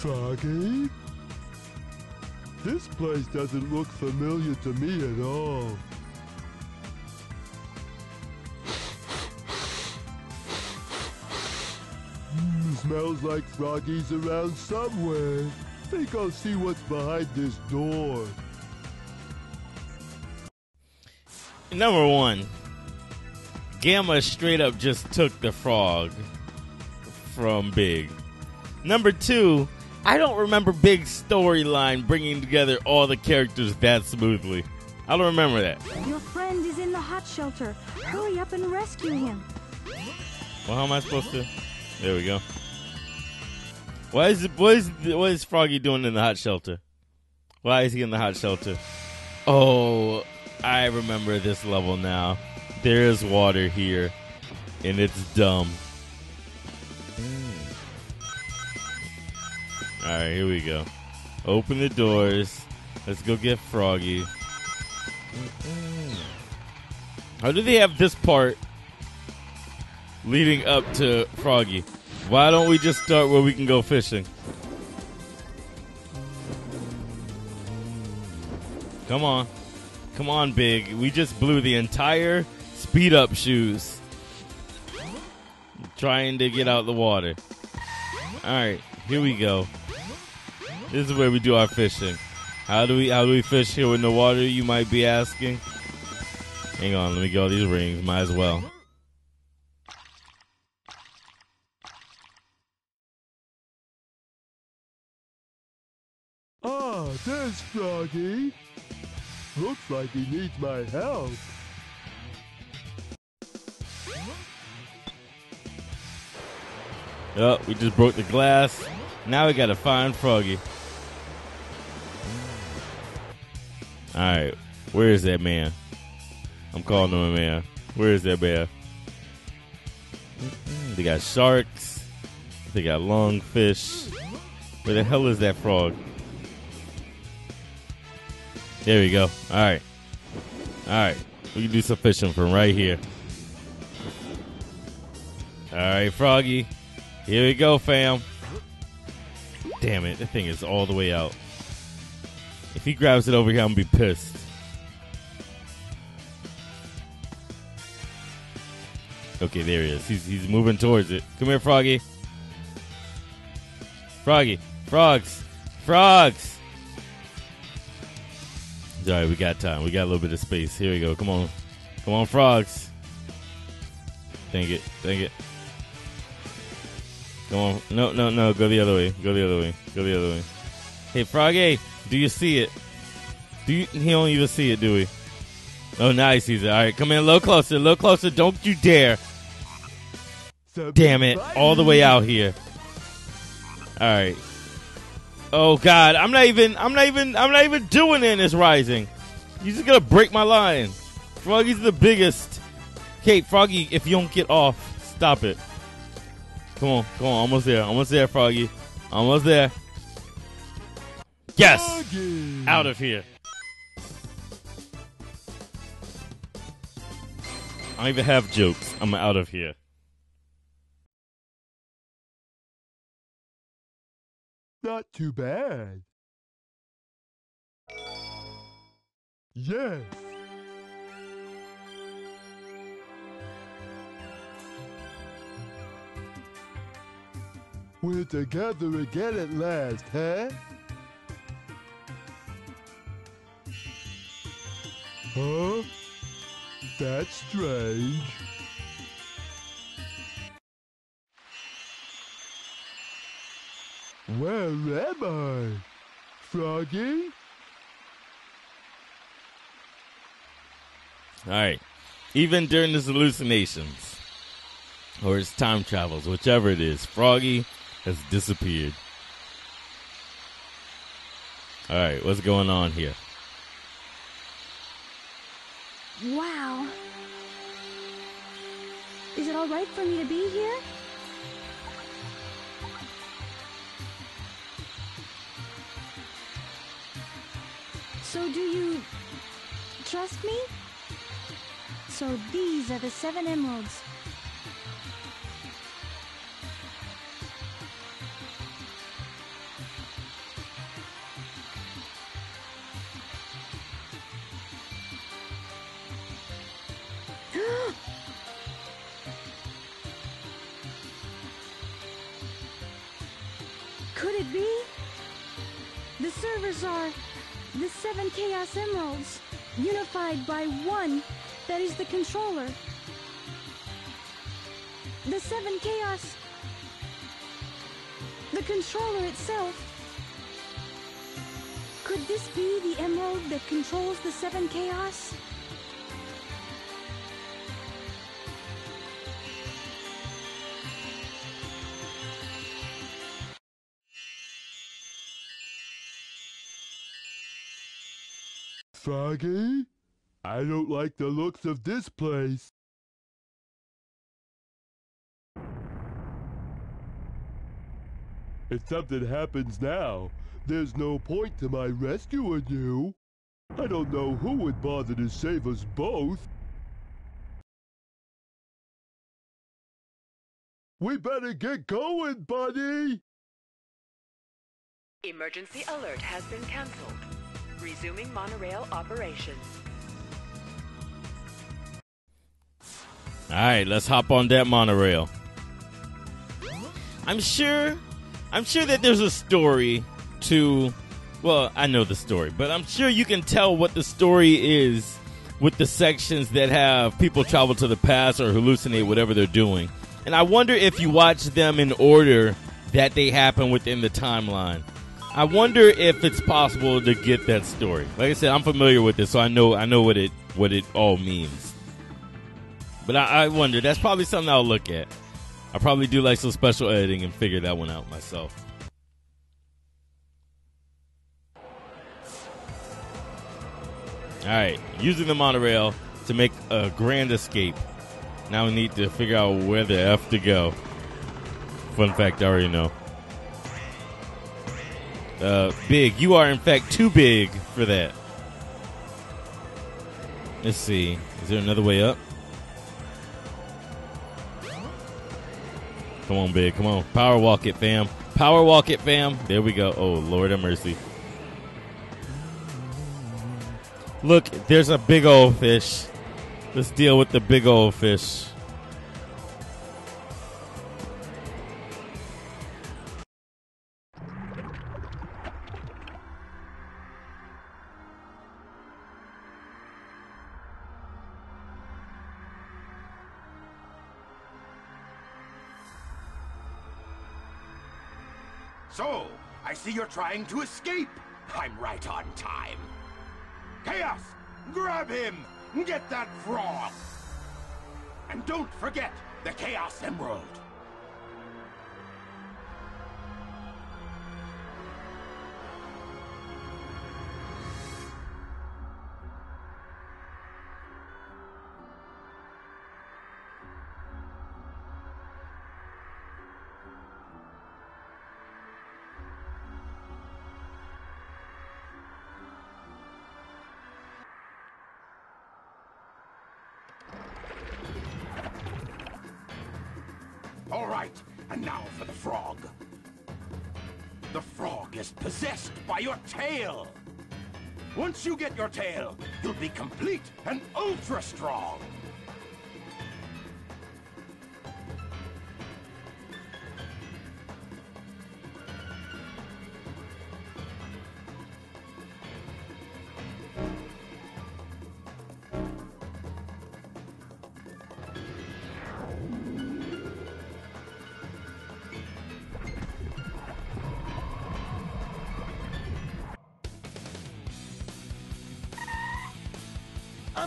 Froggy? This place doesn't look familiar to me at all. Mm, smells like Froggy's around somewhere. Think I'll see what's behind this door. Number one, Gamma straight up just took the frog from Big. Number two, I don't remember big storyline bringing together all the characters that smoothly. I don't remember that. Your friend is in the hot shelter. Hurry up and rescue him. Well, how am I supposed to? There we go. Why is what is what is Froggy doing in the hot shelter? Why is he in the hot shelter? Oh, I remember this level now. There is water here, and it's dumb. All right, here we go. Open the doors. Let's go get Froggy. How do they have this part leading up to Froggy? Why don't we just start where we can go fishing? Come on. Come on, Big. We just blew the entire speed up shoes trying to get out the water. All right, here we go. This is where we do our fishing. How do we how do we fish here in the water? You might be asking. Hang on, let me get all these rings. Might as well. Ah, there's Froggy. Looks like he needs my help. Oh, we just broke the glass. Now we gotta find Froggy. Alright, where is that man? I'm calling him a man. Where is that man? They got sharks. They got lungfish. Where the hell is that frog? There we go. Alright. Alright. We can do some fishing from right here. Alright, Froggy. Here we go, fam. Damn it, that thing is all the way out. If he grabs it over here, I'm gonna be pissed. Okay, there he is. He's he's moving towards it. Come here, Froggy. Froggy. Frogs. Frogs. Sorry, we got time. We got a little bit of space. Here we go. Come on. Come on, frogs. Dang it. Dang it. Come on. No, no, no. Go the other way. Go the other way. Go the other way. Hey, Froggy, do you see it? Do you, he don't even see it, do we? Oh, now he sees it. All right, come in a little closer. A little closer. Don't you dare. Damn it. All the way out here. All right. Oh God, I'm not even. I'm not even. I'm not even doing it in this rising. You're just gonna break my line. Froggy's the biggest. Okay, Froggy, if you don't get off, stop it. Come on, come on, almost there, almost there, Froggy, almost there. Yes, out of here. I don't even have jokes. I'm out of here. Not too bad. Yes. We're together again at last, huh? Huh? That's strange. Where am I? Froggy? All right. Even during his hallucinations or his time travels, whichever it is, Froggy has disappeared. All right, what's going on here? Wow. Is it all right for me to be here? So do you trust me? So these are the seven emeralds. Be? The servers are the seven Chaos Emeralds, unified by one that is the controller. The seven Chaos. The controller itself. Could this be the emerald that controls the seven Chaos? Froggy? I don't like the looks of this place. If something happens now, there's no point to my rescuing you. I don't know who would bother to save us both. We better get going, buddy! Emergency alert has been cancelled. Resuming monorail operations. All right, let's hop on that monorail. I'm sure, I'm sure that there's a story to. Well, I know the story, but I'm sure you can tell what the story is with the sections that have people travel to the past or hallucinate whatever they're doing. And I wonder if you watch them in order that they happen within the timeline. I wonder if it's possible to get that story. Like I said, I'm familiar with this, so I know I know what it what it all means. But I, I wonder. That's probably something I'll look at. I'll probably do like some special editing and figure that one out myself. All right, using the monorail to make a grand escape. Now we need to figure out where the f to go. Fun fact, I already know. Uh, big, you are in fact too big for that. Let's see. Is there another way up? Come on, big. Come on. Power walk it, fam. Power walk it, fam. There we go. Oh, Lord have mercy. Look, there's a big old fish. Let's deal with the big old fish. So, I see you're trying to escape. I'm right on time. Chaos, grab him! Get that frog! And don't forget the Chaos Emerald. All right, and now for the frog. The frog is possessed by your tail. Once you get your tail, you'll be complete and ultra strong.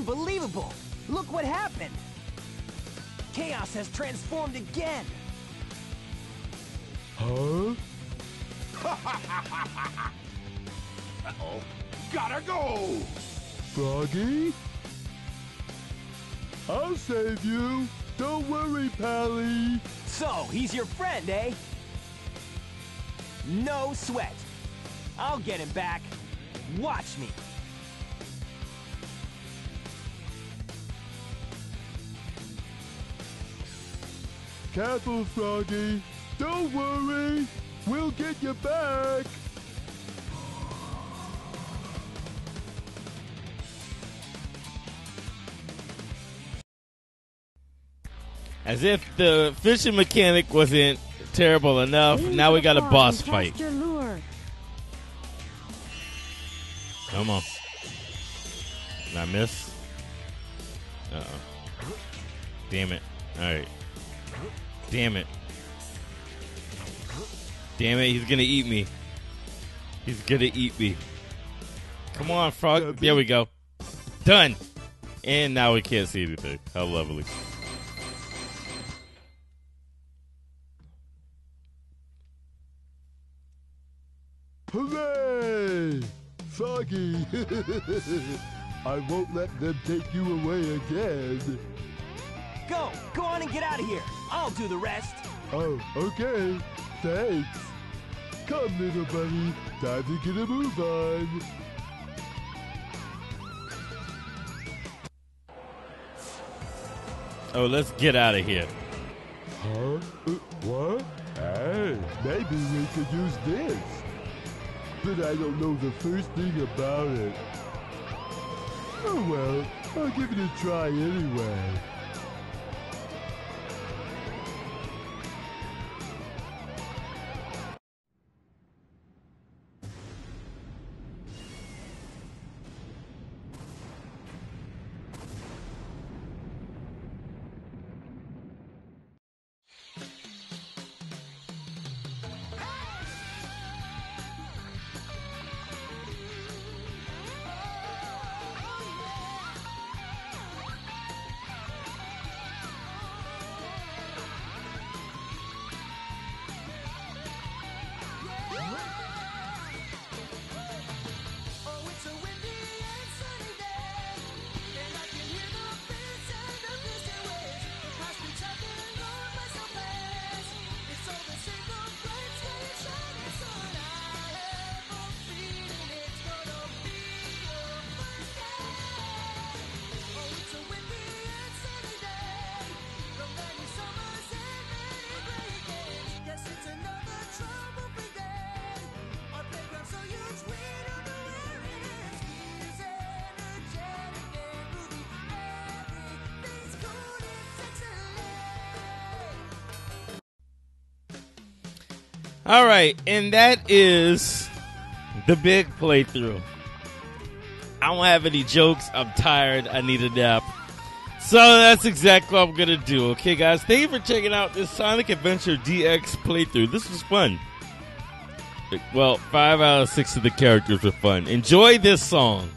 Unbelievable! Look what happened! Chaos has transformed again! Huh? Uh-oh. Gotta go! Froggy? I'll save you. Don't worry, Pally. So, he's your friend, eh? No sweat. I'll get him back. Watch me. Careful, Froggy. Don't worry. We'll get you back. As if the fishing mechanic wasn't terrible enough, Leave now we got a boss fight. Come on. Did I miss? Uh oh. Damn it. Alright. Damn it. Damn it, he's gonna eat me. He's gonna eat me. Come on, frog. There we go. Done. And now we can't see anything. How lovely. Hooray! Soggy! I won't let them take you away again. Go! Go on and get out of here! I'll do the rest! Oh, okay. Thanks. Come, little buddy. Time to get a move on. Oh, let's get out of here. Huh? Uh, what? Hey, maybe we could use this. But I don't know the first thing about it. Oh well, I'll give it a try anyway. All right, and that is the big playthrough. I don't have any jokes. I'm tired. I need a nap. So that's exactly what I'm gonna do. Okay, guys. Thank you for checking out this Sonic Adventure DX playthrough. This was fun. Well, five out of six of the characters were fun. Enjoy this song.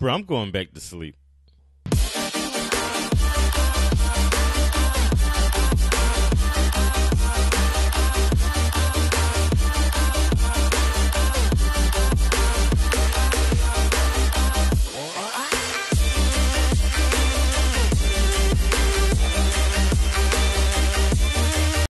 Bro, I'm going back to sleep.